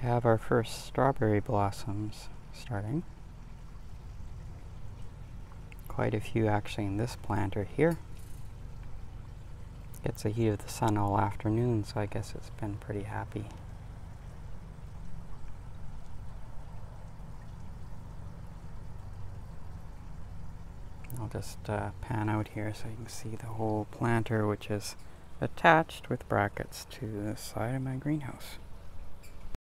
Have our first strawberry blossoms starting. Quite a few actually in this planter here. Gets the heat of the sun all afternoon, so I guess it's been pretty happy. I'll just uh, pan out here so you can see the whole planter which is attached with brackets to the side of my greenhouse.